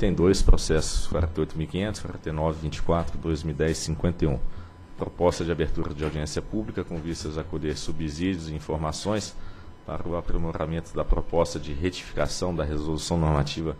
Item 2, processos 48.500, 49.24, 2010, 51. Proposta de abertura de audiência pública com vistas a colher subsídios e informações para o aprimoramento da proposta de retificação da Resolução Normativa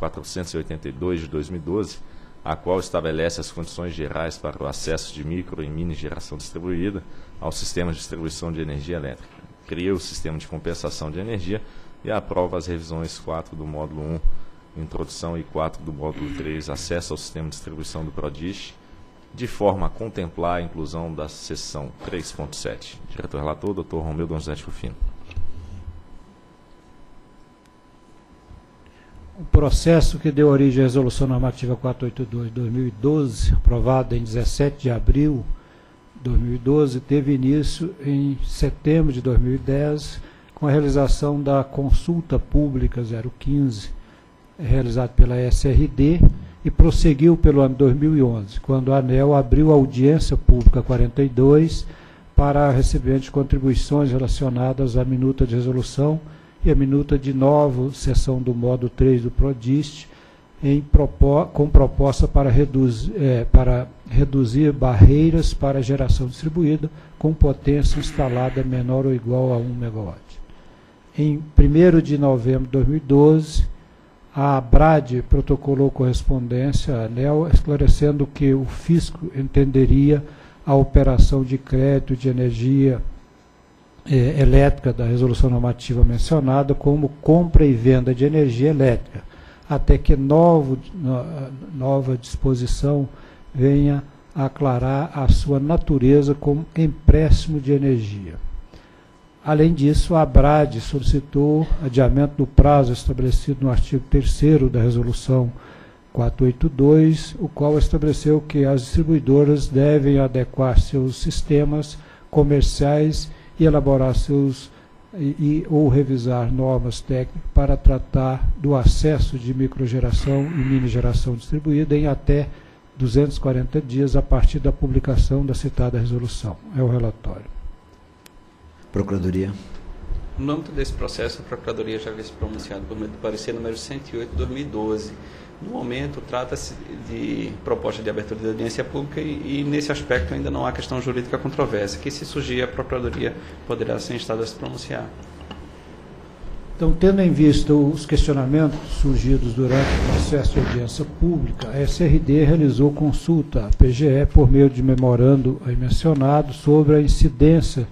482 de 2012, a qual estabelece as condições gerais para o acesso de micro e mini geração distribuída ao sistema de distribuição de energia elétrica. Cria o sistema de compensação de energia e aprova as revisões 4 do módulo 1 introdução e 4 do módulo 3, acesso ao sistema de distribuição do PRODIST, de forma a contemplar a inclusão da seção 3.7. Diretor relator, Dr. Romeu Donzete Rufino. O processo que deu origem à Resolução Normativa 482-2012, aprovada em 17 de abril de 2012, teve início em setembro de 2010, com a realização da consulta pública 015, realizado pela SRD e prosseguiu pelo ano 2011, quando a ANEL abriu audiência pública 42 para recebimento de contribuições relacionadas à minuta de resolução e a minuta de nova sessão do modo 3 do PRODIST, em com proposta para, é, para reduzir barreiras para a geração distribuída com potência instalada menor ou igual a 1 MW. Em 1 de novembro de 2012, a ABRAD protocolou correspondência à ANEL, esclarecendo que o fisco entenderia a operação de crédito de energia eh, elétrica da resolução normativa mencionada como compra e venda de energia elétrica, até que novo, nova disposição venha aclarar a sua natureza como empréstimo de energia. Além disso, a ABRAD solicitou adiamento do prazo estabelecido no artigo 3 da Resolução 482, o qual estabeleceu que as distribuidoras devem adequar seus sistemas comerciais e elaborar seus e, e, ou revisar normas técnicas para tratar do acesso de microgeração e mini geração distribuída em até 240 dias a partir da publicação da citada resolução. É o relatório. Procuradoria. No âmbito desse processo, a Procuradoria já havia se pronunciado por meio do parecer número 108 de 2012. No momento, trata-se de proposta de abertura de audiência pública e, e, nesse aspecto, ainda não há questão jurídica controversa, que se surgir, a Procuradoria poderá ser instada a se pronunciar. Então, tendo em vista os questionamentos surgidos durante o processo de audiência pública, a SRD realizou consulta à PGE por meio de memorando aí mencionado sobre a incidência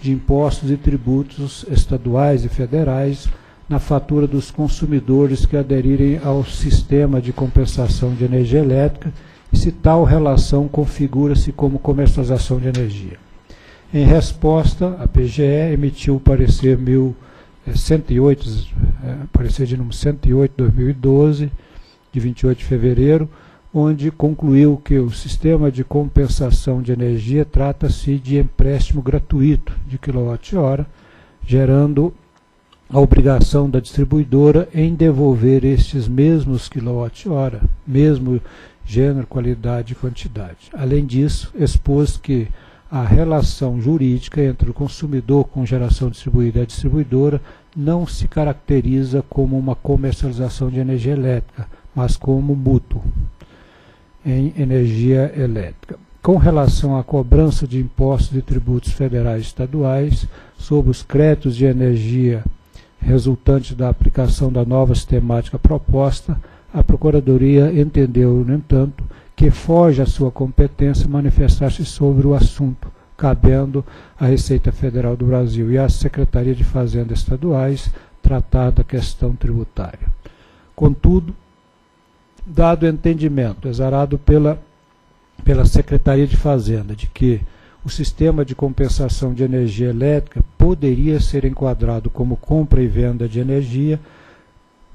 de impostos e tributos estaduais e federais na fatura dos consumidores que aderirem ao sistema de compensação de energia elétrica e se tal relação configura-se como comercialização de energia. Em resposta, a PGE emitiu o parecer 1108, é, parecer de número 108 2012, de 28 de fevereiro, onde concluiu que o sistema de compensação de energia trata-se de empréstimo gratuito de quilowatt-hora, gerando a obrigação da distribuidora em devolver estes mesmos quilowatt-hora, mesmo gênero, qualidade e quantidade. Além disso, expôs que a relação jurídica entre o consumidor com geração distribuída e a distribuidora não se caracteriza como uma comercialização de energia elétrica, mas como mútuo em energia elétrica. Com relação à cobrança de impostos e tributos federais e estaduais sobre os créditos de energia resultantes da aplicação da nova sistemática proposta, a Procuradoria entendeu, no entanto, que foge à sua competência manifestar-se sobre o assunto, cabendo à Receita Federal do Brasil e à Secretaria de Fazenda estaduais tratar da questão tributária. Contudo, dado o entendimento exarado pela, pela Secretaria de Fazenda de que o sistema de compensação de energia elétrica poderia ser enquadrado como compra e venda de energia,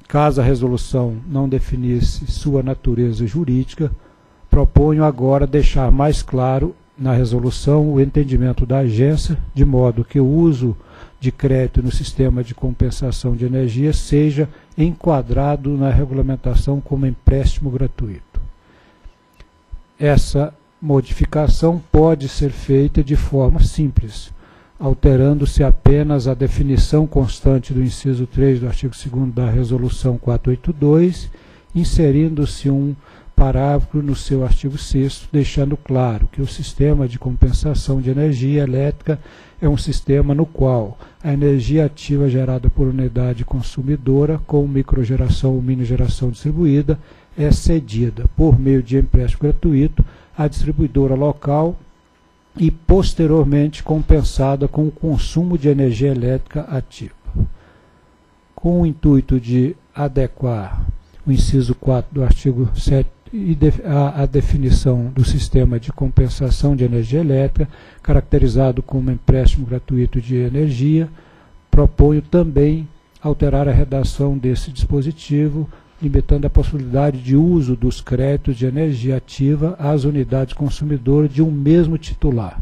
caso a resolução não definisse sua natureza jurídica, proponho agora deixar mais claro na resolução o entendimento da agência, de modo que o uso de crédito no sistema de compensação de energia seja enquadrado na regulamentação como empréstimo gratuito. Essa modificação pode ser feita de forma simples, alterando-se apenas a definição constante do inciso 3 do artigo 2 da Resolução 482 inserindo-se um parágrafo no seu artigo 6 deixando claro que o sistema de compensação de energia elétrica é um sistema no qual a energia ativa gerada por unidade consumidora com microgeração ou mini-geração distribuída é cedida por meio de empréstimo gratuito à distribuidora local e posteriormente compensada com o consumo de energia elétrica ativa. Com o intuito de adequar o inciso 4 do artigo 7 e a, a, definição do sistema de compensação de energia elétrica, caracterizado como empréstimo gratuito de energia, proponho também alterar a redação desse dispositivo, limitando a possibilidade de uso dos créditos de energia ativa às unidades consumidoras de um mesmo titular,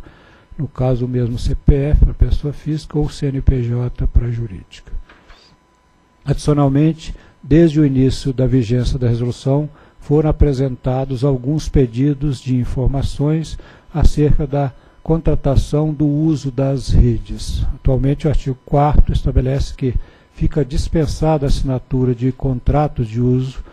no caso o mesmo CPF para pessoa física ou CNPJ para jurídica. Adicionalmente, desde o início da vigência da resolução, foram apresentados alguns pedidos de informações acerca da contratação do uso das redes. Atualmente, o artigo 4 estabelece que fica dispensada a assinatura de contratos de uso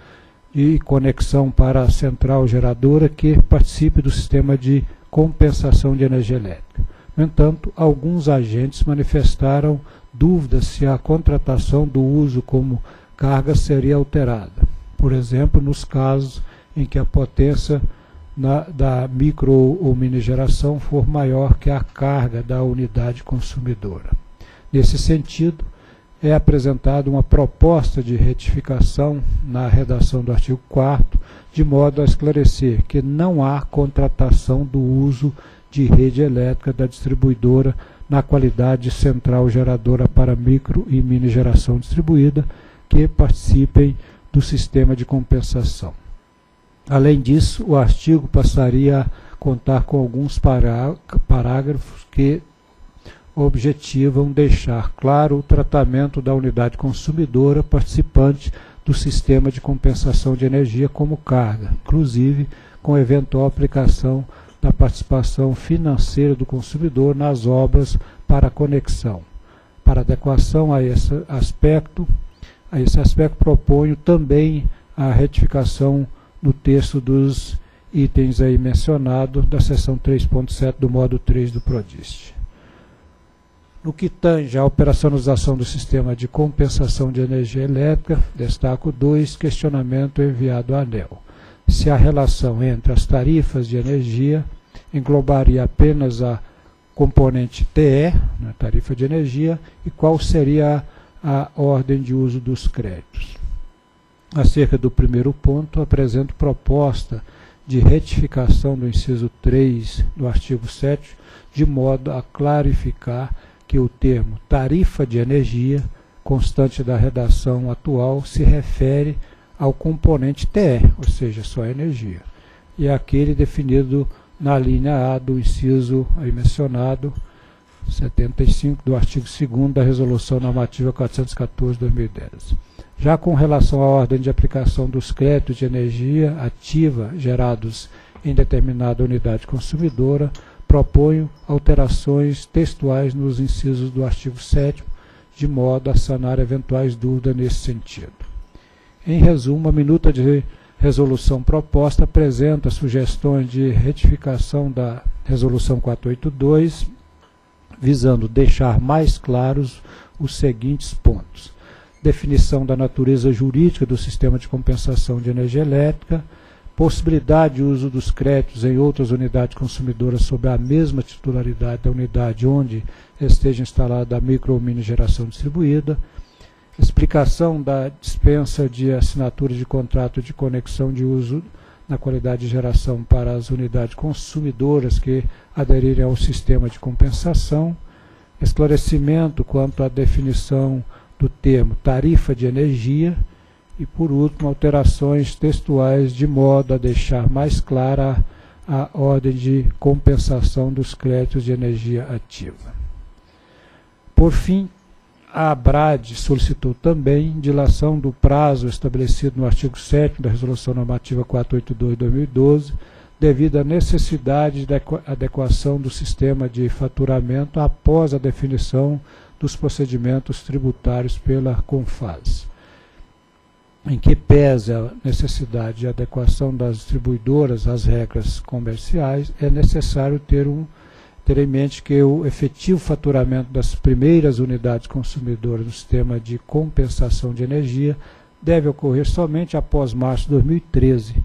e conexão para a central geradora que participe do sistema de compensação de energia elétrica. No entanto, alguns agentes manifestaram dúvidas se a contratação do uso como carga seria alterada. Por exemplo, nos casos em que a potência na, da micro ou mini geração for maior que a carga da unidade consumidora. Nesse sentido, é apresentada uma proposta de retificação na redação do artigo 4 de modo a esclarecer que não há contratação do uso de rede elétrica da distribuidora na qualidade de central geradora para micro e mini geração distribuída que participem do sistema de compensação. Além disso, o artigo passaria a contar com alguns parágrafos que objetivam deixar claro o tratamento da unidade consumidora participante do sistema de compensação de energia como carga, inclusive com eventual aplicação da participação financeira do consumidor nas obras para conexão. Para adequação a esse aspecto, a esse aspecto proponho também a retificação no texto dos itens aí mencionados da seção 3.7 do modo 3 do PRODIST. No que tange à operacionalização do sistema de compensação de energia elétrica, destaco dois questionamentos enviados à ANEL. Se a relação entre as tarifas de energia englobaria apenas a componente TE, né, tarifa de energia, e qual seria a, a ordem de uso dos créditos. Acerca do primeiro ponto, apresento proposta de retificação do inciso 3 do artigo 7, de modo a clarificar que o termo tarifa de energia, constante da redação atual, se refere ao componente TE, ou seja, só energia, e é aquele definido na linha A do inciso aí mencionado, 75 do artigo 2 da Resolução Normativa 414-2010. Já com relação à ordem de aplicação dos créditos de energia ativa gerados em determinada unidade consumidora, proponho alterações textuais nos incisos do artigo 7 de modo a sanar eventuais dúvidas nesse sentido. Em resumo, a minuta de resolução proposta apresenta sugestões de retificação da Resolução 482, visando deixar mais claros os seguintes pontos. Definição da natureza jurídica do sistema de compensação de energia elétrica, possibilidade de uso dos créditos em outras unidades consumidoras sob a mesma titularidade da unidade onde esteja instalada a micro ou mini geração distribuída, explicação da dispensa de assinatura de contrato de conexão de uso na qualidade de geração para as unidades consumidoras que aderirem ao sistema de compensação, esclarecimento quanto à definição do termo tarifa de energia, e, por último, alterações textuais de modo a deixar mais clara a, ordem de compensação dos créditos de energia ativa. Por fim, a ABRAD solicitou também dilação do prazo estabelecido no artigo 7 da Resolução Normativa 482-2012, devido à necessidade de adequação do sistema de faturamento após a definição dos procedimentos tributários pela CONFAS. em que pesa a necessidade de adequação das distribuidoras às regras comerciais, é necessário ter, um, ter em mente que o efetivo faturamento das primeiras unidades consumidoras no sistema de compensação de energia deve ocorrer somente após março de 2013,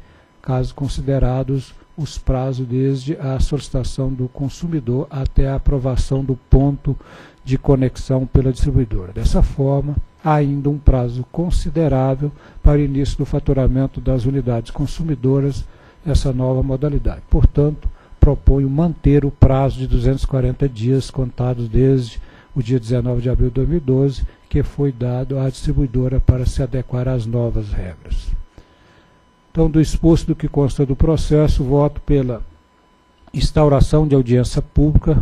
caso considerados os prazos desde a solicitação do consumidor até a aprovação do ponto de conexão pela distribuidora. Dessa forma, há ainda um prazo considerável para o início do faturamento das unidades consumidoras essa nova modalidade. Portanto, proponho manter o prazo de 240 dias contados desde o dia 19 de abril de 2012, que foi dado à distribuidora para se adequar às novas regras. Então, do exposto do que consta do processo, voto pela instauração de audiência pública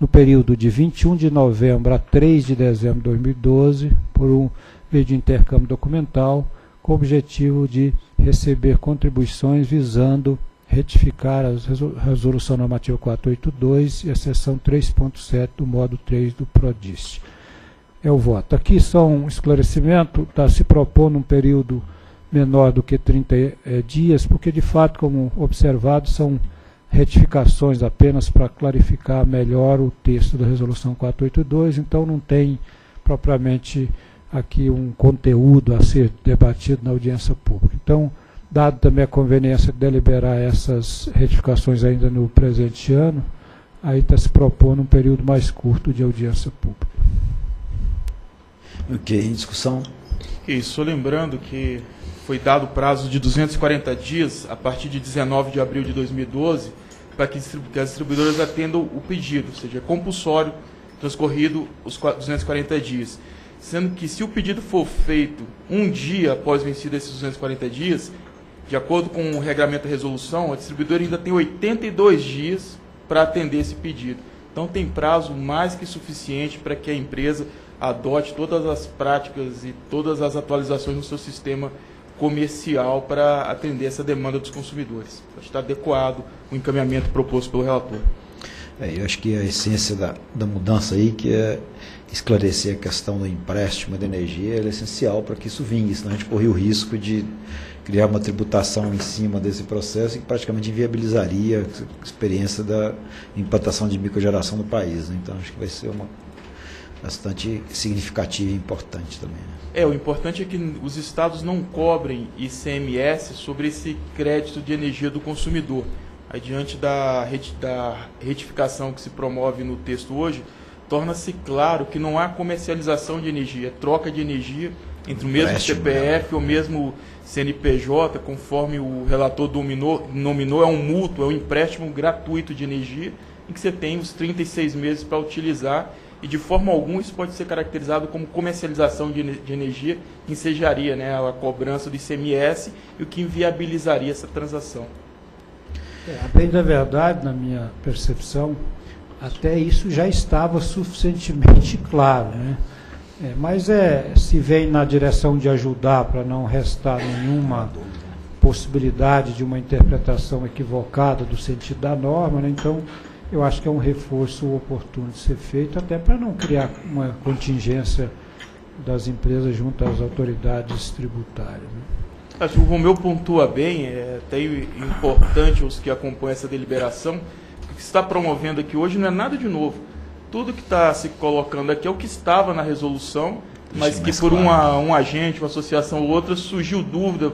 no período de 21 de novembro a 3 de dezembro de 2012, por um meio de intercâmbio documental, com o objetivo de receber contribuições visando retificar a Resolução Normativa 482 e a seção 3.7 do modo 3 do PRODIST. É o voto. Aqui só um esclarecimento, está se propondo um período menor do que 30 eh, dias, porque de fato, como observado, são retificações apenas para clarificar melhor o texto da resolução 482, então não tem propriamente aqui um conteúdo a ser debatido na audiência pública. Então, dado também a conveniência de deliberar essas retificações ainda no presente ano, aí está se propondo um período mais curto de audiência pública. Ok, em discussão? Isso, lembrando que foi dado prazo de 240 dias a partir de 19 de abril de 2012 para que as distribuidoras atendam o pedido, ou seja, é compulsório transcorrido os 240 dias. Sendo que se o pedido for feito um dia após vencido esses 240 dias, de acordo com o regramento da resolução, a distribuidora ainda tem 82 dias para atender esse pedido. Então tem prazo mais que suficiente para que a empresa adote todas as práticas e todas as atualizações no seu sistema comercial para atender essa demanda dos consumidores. Está adequado o encaminhamento proposto pelo relator. É, eu acho que a essência da, da mudança aí, que é esclarecer a questão do empréstimo de energia, é essencial para que isso vingue, senão a gente corria o risco de criar uma tributação em cima desse processo que praticamente inviabilizaria a experiência da implantação de microgeração no país. Né? Então acho que vai ser uma bastante significativa e importante também. Né? É, o importante é que os estados não cobrem ICMS sobre esse crédito de energia do consumidor. Aí, diante da, da retificação que se promove no texto hoje, torna-se claro que não há comercialização de energia, é troca de energia entre o mesmo CPF né? ou mesmo CNPJ, conforme o relator dominou, nominou, é um mútuo, é um empréstimo gratuito de energia, em que você tem os 36 meses para utilizar e de forma alguma isso pode ser caracterizado como comercialização de, de energia, que ensejaria né, a cobrança do ICMS e o que inviabilizaria essa transação. É, a bem da verdade, na minha percepção, até isso já estava suficientemente claro. Né? É, mas é, se vem na direção de ajudar para não restar nenhuma possibilidade de uma interpretação equivocada do sentido da norma, né? então eu acho que é um reforço oportuno de ser feito, até para não criar uma contingência das empresas junto às autoridades tributárias. Né? Acho que o Romeu pontua bem, é até importante os que acompanham essa deliberação, o que se está promovendo aqui hoje não é nada de novo. Tudo que está se colocando aqui é o que estava na resolução, mas que por uma, um agente, uma associação ou outra surgiu dúvida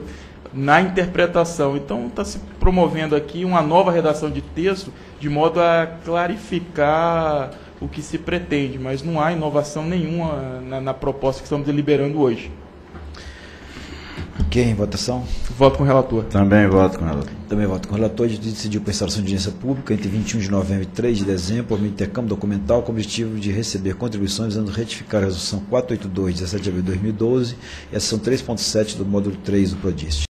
na interpretação. Então está se promovendo aqui uma nova redação de texto de modo a clarificar o que se pretende, mas não há inovação nenhuma na, na proposta que estamos deliberando hoje. Quem? Votação? Voto com o relator. Também voto com o relator. Também voto com o relator. A gente decidiu por instalação de audiência pública entre 21 de novembro e 3 de dezembro, por meio de intercâmbio documental, com o objetivo de receber contribuições visando retificar a resolução 482, 17 de abril de 2012 e a seção 3.7 do módulo 3 do PRODIST.